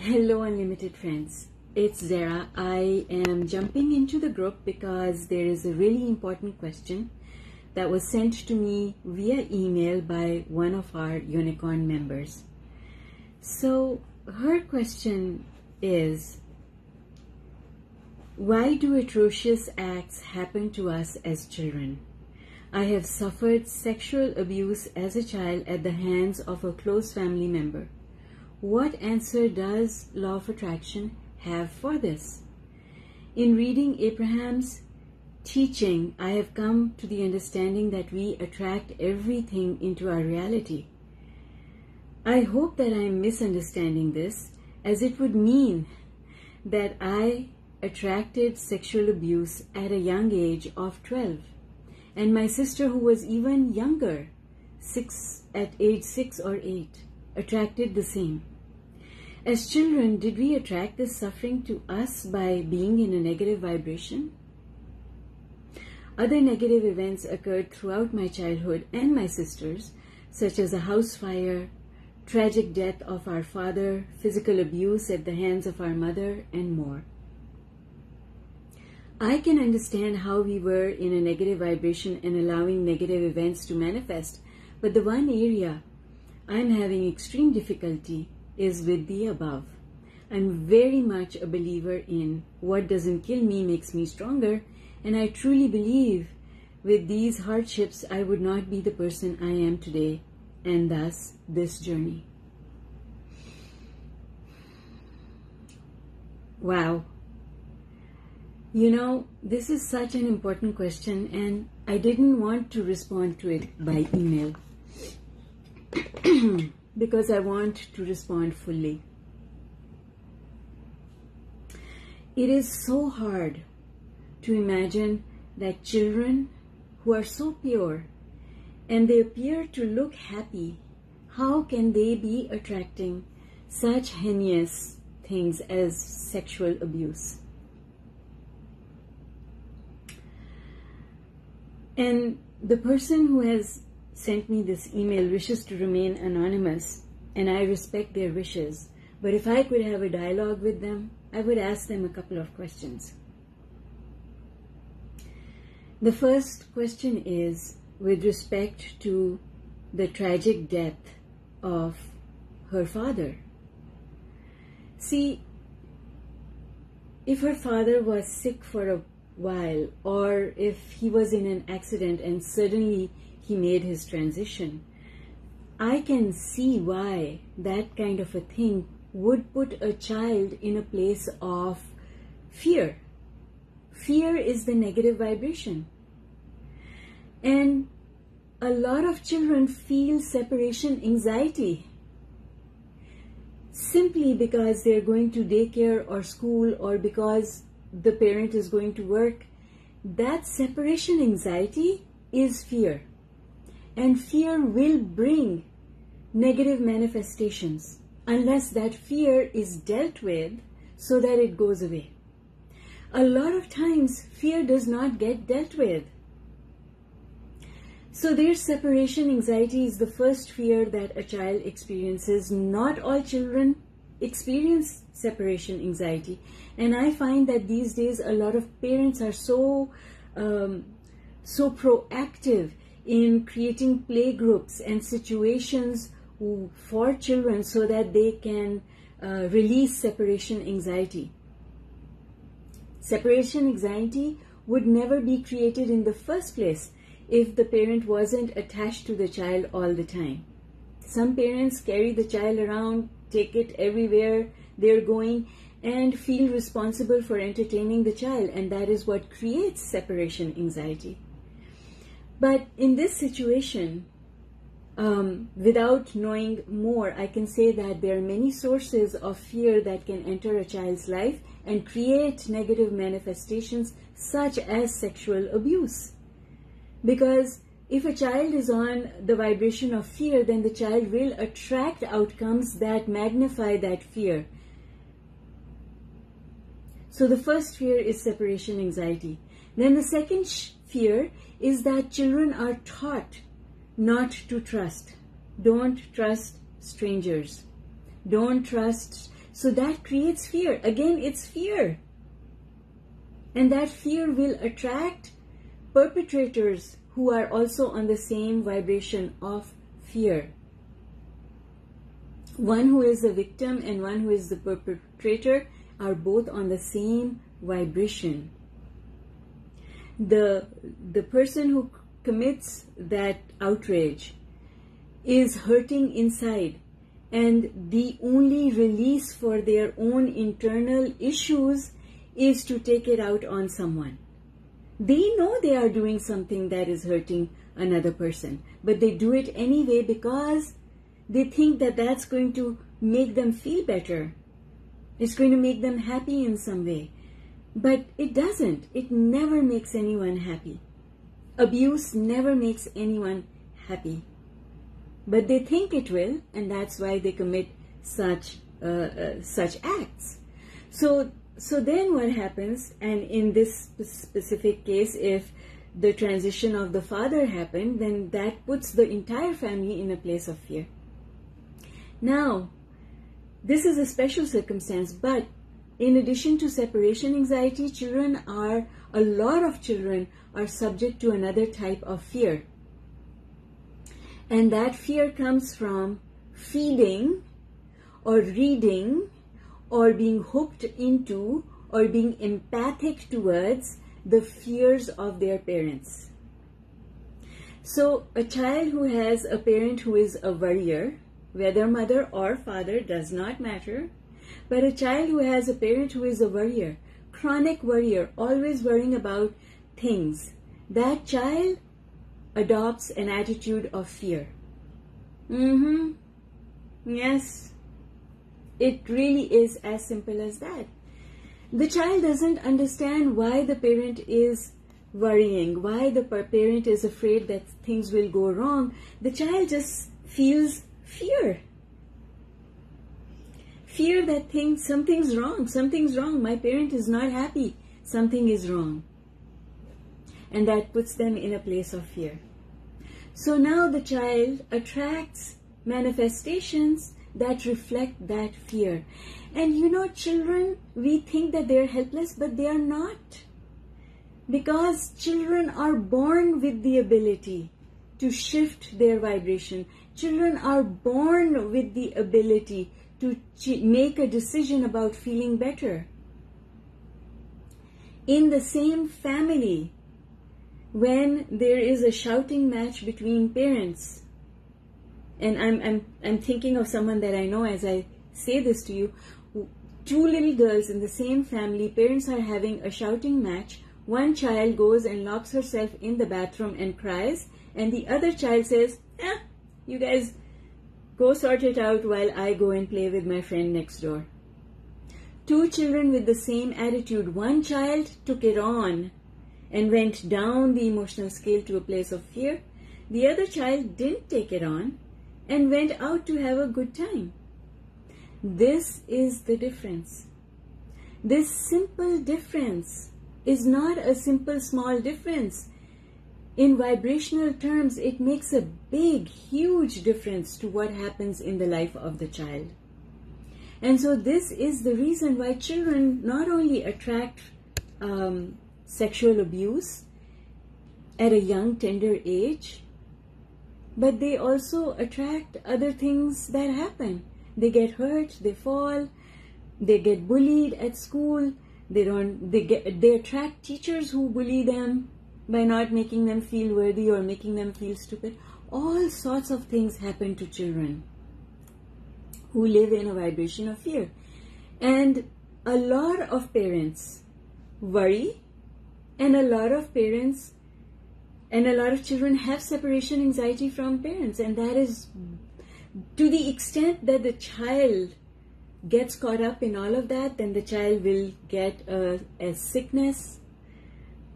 Hello, Unlimited friends. It's Zehra. I am jumping into the group because there is a really important question that was sent to me via email by one of our Unicorn members. So, her question is Why do atrocious acts happen to us as children? I have suffered sexual abuse as a child at the hands of a close family member. What answer does law of attraction have for this? In reading Abraham's teaching, I have come to the understanding that we attract everything into our reality. I hope that I am misunderstanding this, as it would mean that I attracted sexual abuse at a young age of 12, and my sister, who was even younger, six at age six or eight, attracted the same. As children, did we attract this suffering to us by being in a negative vibration? Other negative events occurred throughout my childhood and my sister's, such as a house fire, tragic death of our father, physical abuse at the hands of our mother, and more. I can understand how we were in a negative vibration and allowing negative events to manifest, but the one area I'm having extreme difficulty is with the above. I'm very much a believer in what doesn't kill me makes me stronger, and I truly believe with these hardships I would not be the person I am today, and thus this journey. Wow. You know, this is such an important question, and I didn't want to respond to it by email. because I want to respond fully. It is so hard to imagine that children who are so pure and they appear to look happy, how can they be attracting such heinous things as sexual abuse? And the person who has sent me this email wishes to remain anonymous, and I respect their wishes. But if I could have a dialogue with them, I would ask them a couple of questions. The first question is with respect to the tragic death of her father. See, if her father was sick for a while, or if he was in an accident and suddenly he made his transition. I can see why that kind of a thing would put a child in a place of fear. Fear is the negative vibration. And a lot of children feel separation anxiety simply because they're going to daycare or school or because the parent is going to work. That separation anxiety is fear. And fear will bring negative manifestations unless that fear is dealt with so that it goes away. A lot of times, fear does not get dealt with. So, their separation anxiety is the first fear that a child experiences. Not all children experience separation anxiety. And I find that these days a lot of parents are so, um, so proactive in creating play groups and situations for children so that they can uh, release separation anxiety. Separation anxiety would never be created in the first place if the parent wasn't attached to the child all the time. Some parents carry the child around, take it everywhere they're going, and feel responsible for entertaining the child, and that is what creates separation anxiety. But in this situation, um, without knowing more, I can say that there are many sources of fear that can enter a child's life and create negative manifestations such as sexual abuse. Because if a child is on the vibration of fear, then the child will attract outcomes that magnify that fear. So the first fear is separation anxiety. Then the second fear is that children are taught not to trust. Don't trust strangers. Don't trust So that creates fear. Again, it's fear. And that fear will attract perpetrators who are also on the same vibration of fear. One who is the victim and one who is the perpetrator are both on the same vibration. The, the person who commits that outrage is hurting inside and the only release for their own internal issues is to take it out on someone. They know they are doing something that is hurting another person, but they do it anyway because they think that that's going to make them feel better. It's going to make them happy in some way. But it doesn't. It never makes anyone happy. Abuse never makes anyone happy. But they think it will, and that's why they commit such uh, uh, such acts. So so then what happens? And in this specific case, if the transition of the father happened, then that puts the entire family in a place of fear. Now, this is a special circumstance, but in addition to separation anxiety, children are, a lot of children are subject to another type of fear. And that fear comes from feeding or reading or being hooked into or being empathic towards the fears of their parents. So, a child who has a parent who is a worrier, whether mother or father does not matter, but a child who has a parent who is a worrier, chronic worrier, always worrying about things, that child adopts an attitude of fear. Mm-hmm. Yes. It really is as simple as that. The child doesn't understand why the parent is worrying, why the parent is afraid that things will go wrong. The child just feels fear. Fear that thing, something's wrong, something's wrong. My parent is not happy, something is wrong. And that puts them in a place of fear. So now the child attracts manifestations that reflect that fear. And you know, children, we think that they're helpless, but they are not. Because children are born with the ability to shift their vibration. Children are born with the ability to make a decision about feeling better. In the same family, when there is a shouting match between parents, and I'm, I'm, I'm thinking of someone that I know as I say this to you. Two little girls in the same family, parents are having a shouting match. One child goes and locks herself in the bathroom and cries, and the other child says, eh, you guys go sort it out while I go and play with my friend next door. Two children with the same attitude. One child took it on and went down the emotional scale to a place of fear. The other child didn't take it on and went out to have a good time. This is the difference. This simple difference is not a simple small difference. In vibrational terms, it makes a big, huge difference to what happens in the life of the child. And so this is the reason why children not only attract um, sexual abuse at a young, tender age, but they also attract other things that happen. They get hurt, they fall, they get bullied at school, they don't they get they attract teachers who bully them by not making them feel worthy or making them feel stupid. All sorts of things happen to children who live in a vibration of fear. And a lot of parents worry and a lot of parents and a lot of children have separation anxiety from parents, and that is to the extent that the child gets caught up in all of that, then the child will get a, a sickness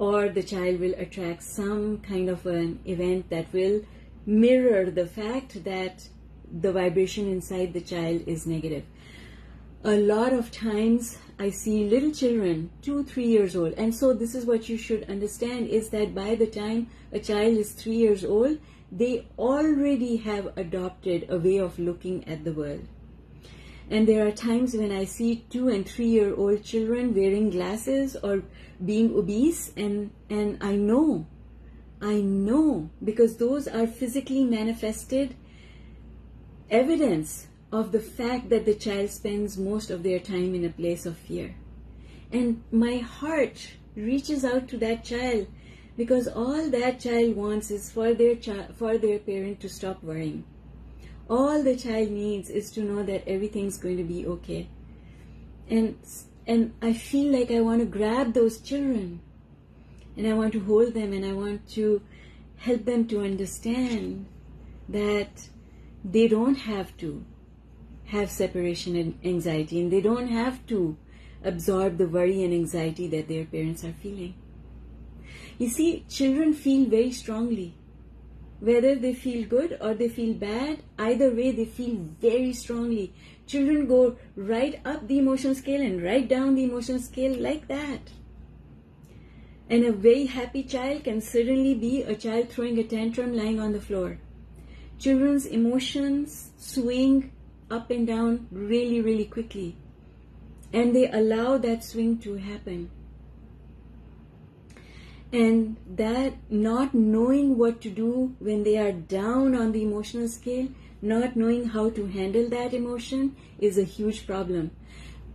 or the child will attract some kind of an event that will mirror the fact that the vibration inside the child is negative a lot of times I see little children, two, three years old. And so this is what you should understand is that by the time a child is three years old, they already have adopted a way of looking at the world. And there are times when I see two and three year old children wearing glasses or being obese, and, and I know, I know, because those are physically manifested evidence of the fact that the child spends most of their time in a place of fear. And my heart reaches out to that child because all that child wants is for their for their parent to stop worrying. All the child needs is to know that everything's going to be okay. And and I feel like I want to grab those children and I want to hold them and I want to help them to understand that they don't have to have separation and anxiety and they don't have to absorb the worry and anxiety that their parents are feeling. You see, children feel very strongly. Whether they feel good or they feel bad, either way they feel very strongly. Children go right up the emotional scale and right down the emotional scale like that. And a very happy child can suddenly be a child throwing a tantrum lying on the floor. Children's emotions swing up and down really, really quickly. And they allow that swing to happen. And that not knowing what to do when they are down on the emotional scale, not knowing how to handle that emotion is a huge problem.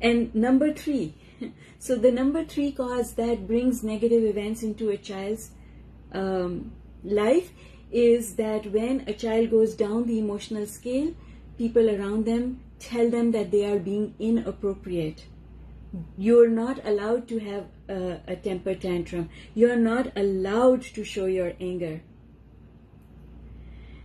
And number three, so the number three cause that brings negative events into a child's um, life is that when a child goes down the emotional scale, people around them tell them that they are being inappropriate. You're not allowed to have a, a temper tantrum. You're not allowed to show your anger.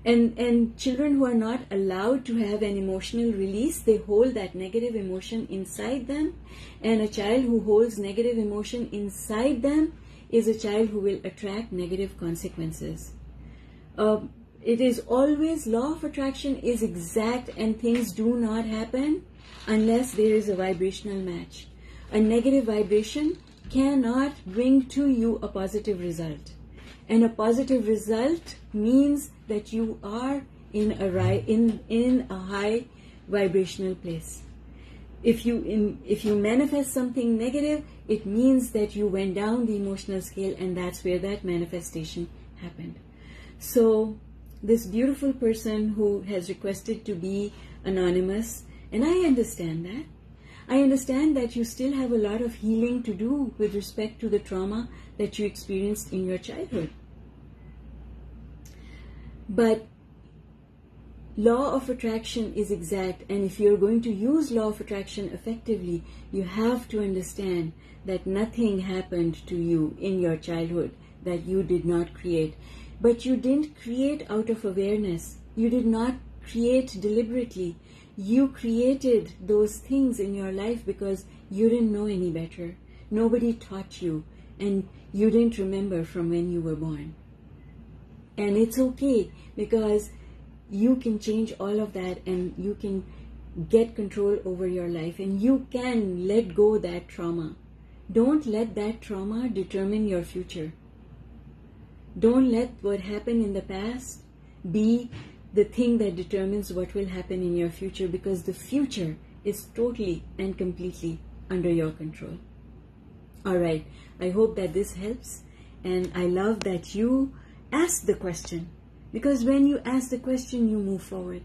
And, and children who are not allowed to have an emotional release, they hold that negative emotion inside them. And a child who holds negative emotion inside them is a child who will attract negative consequences. Uh, it is always law of attraction is exact and things do not happen unless there is a vibrational match a negative vibration cannot bring to you a positive result and a positive result means that you are in a in in a high vibrational place if you in, if you manifest something negative it means that you went down the emotional scale and that's where that manifestation happened so this beautiful person who has requested to be anonymous, and I understand that. I understand that you still have a lot of healing to do with respect to the trauma that you experienced in your childhood. But law of attraction is exact and if you're going to use law of attraction effectively, you have to understand that nothing happened to you in your childhood that you did not create. But you didn't create out of awareness. You did not create deliberately. You created those things in your life because you didn't know any better. Nobody taught you, and you didn't remember from when you were born. And it's okay because you can change all of that and you can get control over your life and you can let go that trauma. Don't let that trauma determine your future. Don't let what happened in the past be the thing that determines what will happen in your future because the future is totally and completely under your control. All right, I hope that this helps and I love that you ask the question because when you ask the question, you move forward.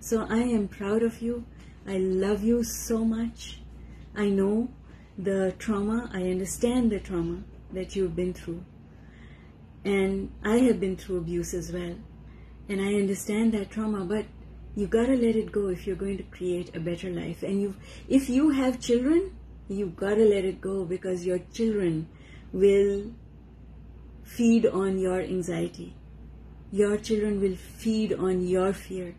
So I am proud of you. I love you so much. I know the trauma, I understand the trauma that you've been through. And I have been through abuse as well. And I understand that trauma, but you gotta let it go if you're going to create a better life. And you, if you have children, you gotta let it go because your children will feed on your anxiety. Your children will feed on your fear.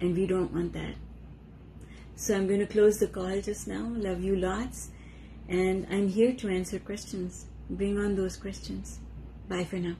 And we don't want that. So I'm going to close the call just now. Love you lots. And I'm here to answer questions. Bring on those questions. Bye for now.